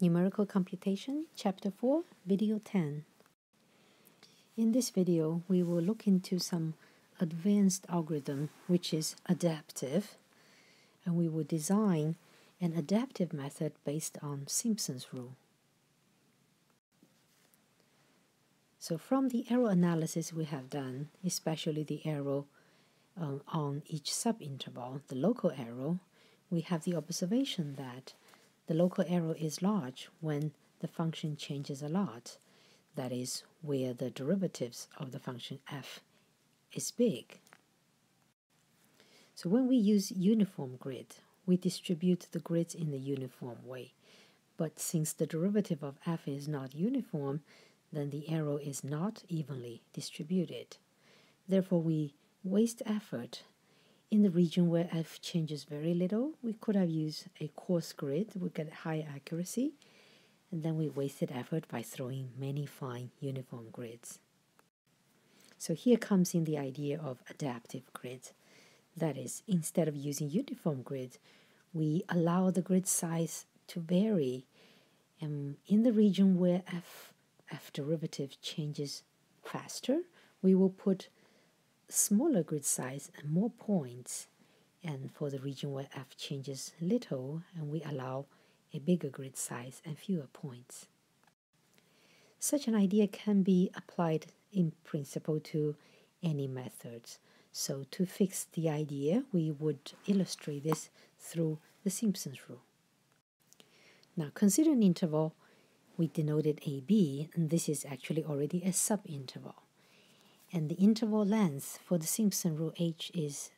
Numerical Computation, Chapter 4, Video 10. In this video, we will look into some advanced algorithm which is adaptive, and we will design an adaptive method based on Simpson's rule. So from the error analysis we have done, especially the error um, on each subinterval, the local error, we have the observation that the local error is large when the function changes a lot. That is where the derivatives of the function f is big. So when we use uniform grid, we distribute the grids in the uniform way. But since the derivative of f is not uniform, then the error is not evenly distributed. Therefore, we waste effort in the region where f changes very little, we could have used a coarse grid, we get high accuracy, and then we wasted effort by throwing many fine uniform grids. So here comes in the idea of adaptive grid. That is, instead of using uniform grid, we allow the grid size to vary. And in the region where f, f derivative changes faster, we will put smaller grid size and more points and for the region where f changes little and we allow a bigger grid size and fewer points. Such an idea can be applied in principle to any methods. So to fix the idea, we would illustrate this through the Simpson's rule. Now consider an interval, we denoted AB, and this is actually already a subinterval and the interval length for the Simpson rule h is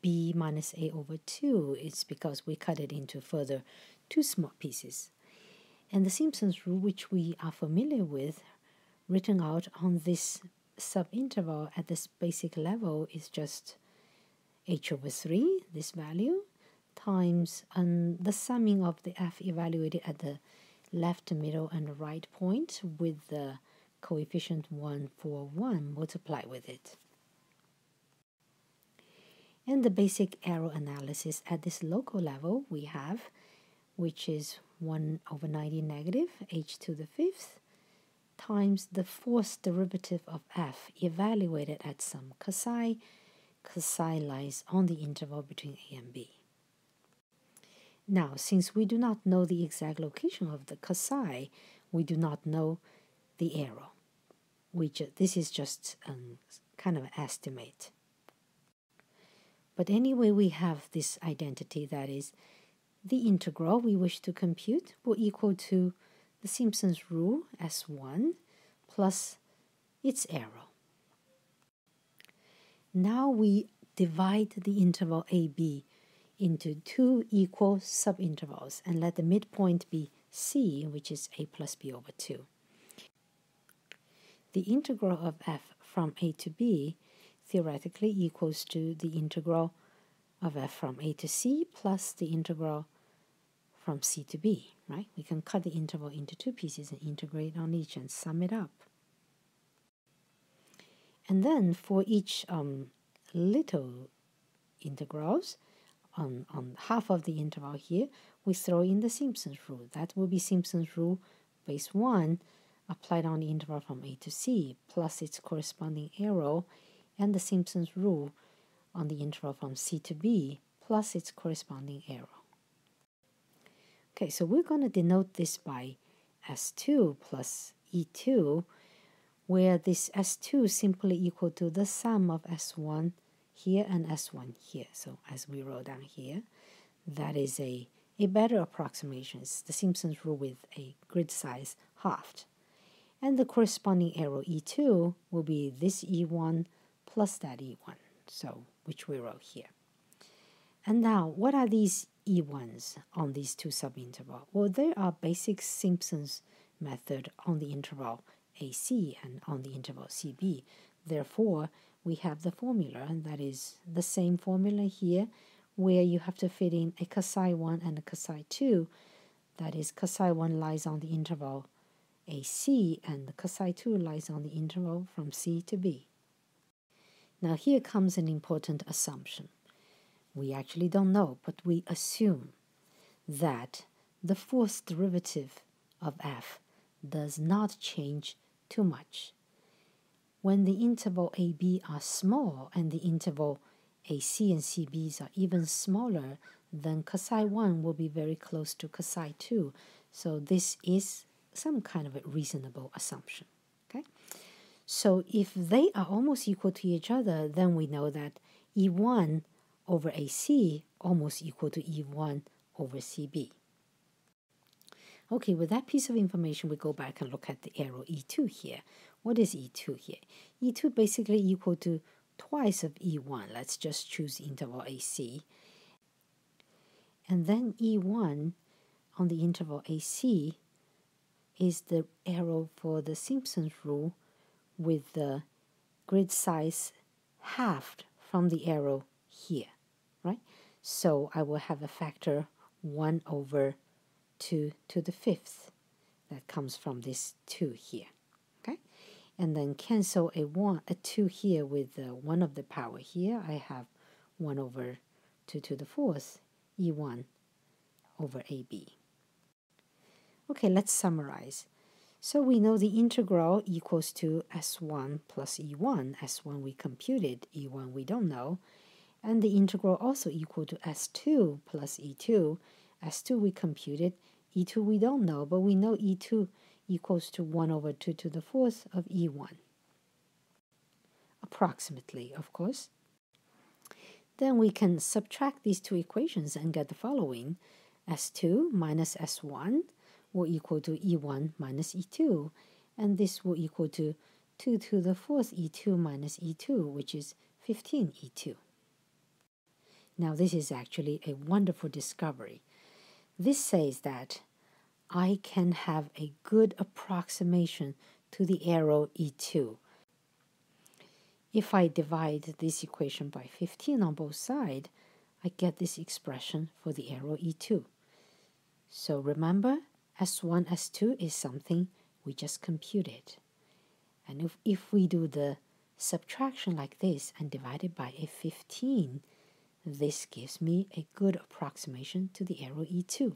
b minus a over 2. It's because we cut it into further two small pieces. And the Simpson's rule, which we are familiar with, written out on this subinterval at this basic level is just h over 3, this value, times um, the summing of the f evaluated at the left, middle, and right point with the coefficient 1 for 1 multiply with it. And the basic error analysis at this local level we have, which is 1 over 90 negative h to the fifth times the fourth derivative of f evaluated at some psi. Psi lies on the interval between a and b. Now, since we do not know the exact location of the psi, we do not know the error we ju- this is just um, kind of an estimate. But anyway, we have this identity that is the integral we wish to compute will equal to the Simpson's rule S1 plus its error. Now we divide the interval AB into two equal subintervals and let the midpoint be C, which is A plus B over 2 the integral of f from a to b theoretically equals to the integral of f from a to c plus the integral from c to b, right? We can cut the interval into two pieces and integrate on each and sum it up. And then for each um, little integrals, on, on half of the interval here, we throw in the Simpson's rule. That will be Simpson's rule base 1 applied on the interval from A to C plus its corresponding arrow and the Simpson's rule on the interval from C to B plus its corresponding arrow. Okay, so we're going to denote this by S2 plus E2 where this S2 is simply equal to the sum of S1 here and S1 here. So as we wrote down here, that is a, a better approximation. It's the Simpson's rule with a grid size halved and the corresponding arrow E2 will be this E1 plus that E1, so which we wrote here. And now, what are these E1s on these two subintervals? Well, they are basic Simpson's method on the interval AC and on the interval CB. Therefore, we have the formula, and that is the same formula here, where you have to fit in a psi 1 and a psi 2. That is, psi 1 lies on the interval AC and the psi 2 lies on the interval from C to B. Now here comes an important assumption. We actually don't know, but we assume that the fourth derivative of f does not change too much. When the interval AB are small and the interval AC and CBs are even smaller, then psi 1 will be very close to psi 2. So this is some kind of a reasonable assumption. Okay, So if they are almost equal to each other, then we know that E1 over AC almost equal to E1 over CB. Okay, with that piece of information, we go back and look at the arrow E2 here. What is E2 here? E2 basically equal to twice of E1. Let's just choose interval AC. And then E1 on the interval AC is the arrow for the Simpson's rule with the grid size halved from the arrow here, right? So I will have a factor 1 over 2 to the fifth that comes from this 2 here, okay? And then cancel a 1, a 2 here with the 1 of the power here. I have 1 over 2 to the fourth, E1 over AB. Okay, let's summarize. So we know the integral equals to s1 plus e1. s1 we computed, e1 we don't know. And the integral also equal to s2 plus e2. s2 we computed, e2 we don't know, but we know e2 equals to 1 over 2 to the fourth of e1. Approximately, of course. Then we can subtract these two equations and get the following. s2 minus s1 will equal to e1 minus e2, and this will equal to 2 to the fourth e2 minus e2, which is 15 e2. Now this is actually a wonderful discovery. This says that I can have a good approximation to the arrow e2. If I divide this equation by 15 on both sides, I get this expression for the arrow e2. So remember, S1, S2 is something we just computed. And if, if we do the subtraction like this and divide it by a 15, this gives me a good approximation to the arrow E2.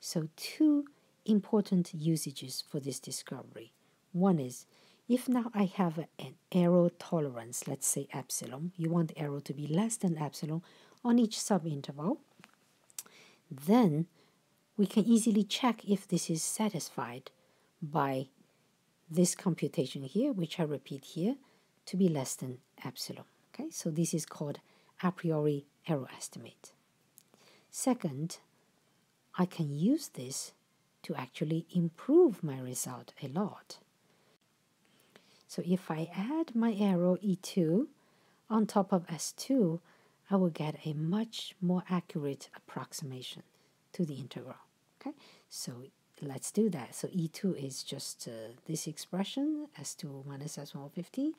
So two important usages for this discovery. One is, if now I have an arrow tolerance, let's say epsilon, you want the arrow to be less than epsilon on each subinterval, then we can easily check if this is satisfied by this computation here, which I repeat here, to be less than epsilon. Okay, so this is called a priori error estimate. Second, I can use this to actually improve my result a lot. So if I add my arrow E2 on top of S2, I will get a much more accurate approximation to the integral. Okay, so let's do that. So E2 is just uh, this expression, S2 minus S1 50.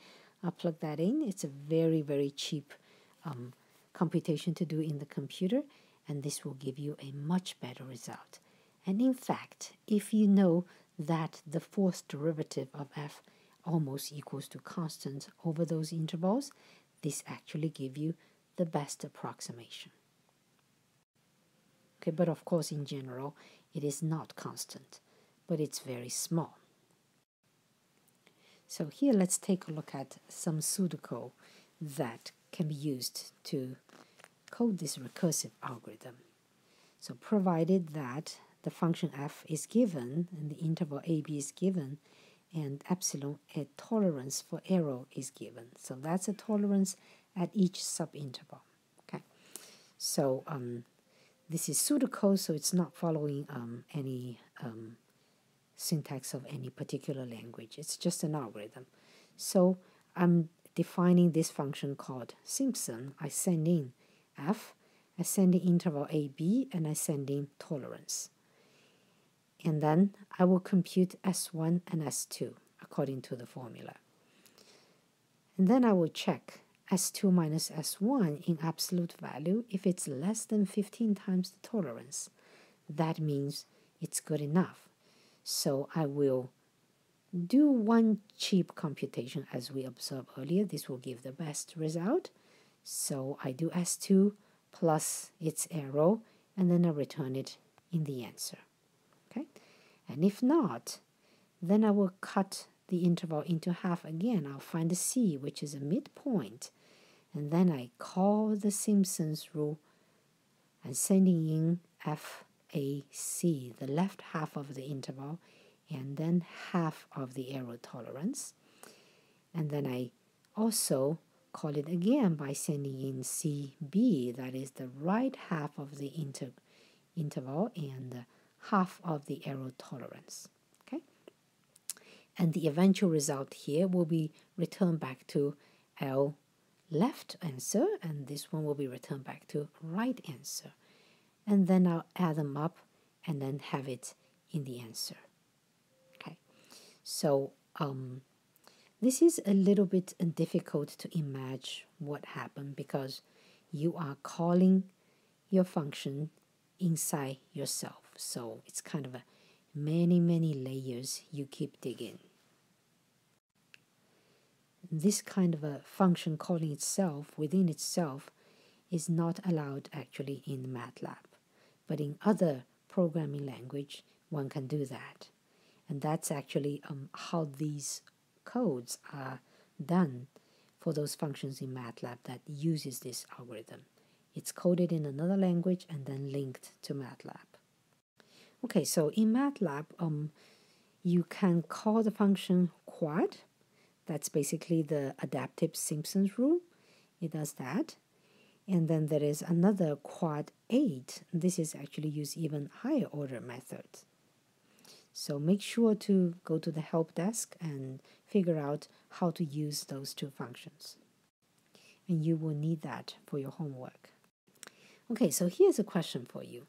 I'll plug that in. It's a very, very cheap um, computation to do in the computer, and this will give you a much better result. And in fact, if you know that the fourth derivative of f almost equals to constant over those intervals, this actually give you the best approximation. Okay, but of course, in general, it is not constant, but it's very small. So here, let's take a look at some pseudocode that can be used to code this recursive algorithm. So provided that the function f is given and the interval ab is given and epsilon a tolerance for error is given. So that's a tolerance at each subinterval. Okay, so um, this is pseudocode, so it's not following um, any um, syntax of any particular language. It's just an algorithm. So I'm defining this function called Simpson. I send in f, I send in interval a, b, and I send in tolerance. And then I will compute s1 and s2 according to the formula. And then I will check S2 minus S1 in absolute value if it's less than 15 times the tolerance. That means it's good enough. So I will do one cheap computation as we observed earlier. This will give the best result. So I do S2 plus its arrow and then I return it in the answer. Okay, and if not, then I will cut the interval into half again. I'll find the C, which is a midpoint, and then I call the Simpsons rule and sending in FAC, the left half of the interval, and then half of the error tolerance. And then I also call it again by sending in CB, that is the right half of the inter interval and half of the error tolerance. Okay, and the eventual result here will be returned back to L left answer, and this one will be returned back to right answer. And then I'll add them up and then have it in the answer. Okay, so um, this is a little bit difficult to imagine what happened because you are calling your function inside yourself. So it's kind of a many, many layers you keep digging. This kind of a function calling itself within itself is not allowed actually in MATLAB. But in other programming language, one can do that. And that's actually um, how these codes are done for those functions in MATLAB that uses this algorithm. It's coded in another language and then linked to MATLAB. Okay, so in MATLAB, um, you can call the function quad. That's basically the adaptive Simpsons rule. It does that. And then there is another quad 8. This is actually use even higher order methods. So make sure to go to the help desk and figure out how to use those two functions. And you will need that for your homework. Okay, so here's a question for you.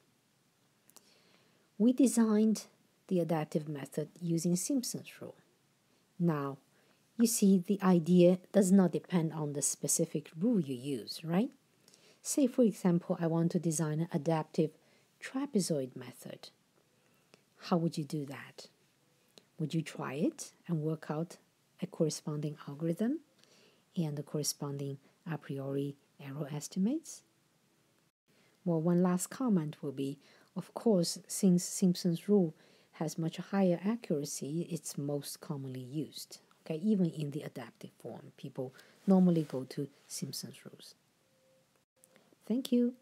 We designed the adaptive method using Simpson's rule. Now, you see the idea does not depend on the specific rule you use, right? Say, for example, I want to design an adaptive trapezoid method. How would you do that? Would you try it and work out a corresponding algorithm and the corresponding a priori error estimates? Well, one last comment will be of course, since Simpson's rule has much higher accuracy, it's most commonly used. Okay, even in the adaptive form, people normally go to Simpson's rules. Thank you.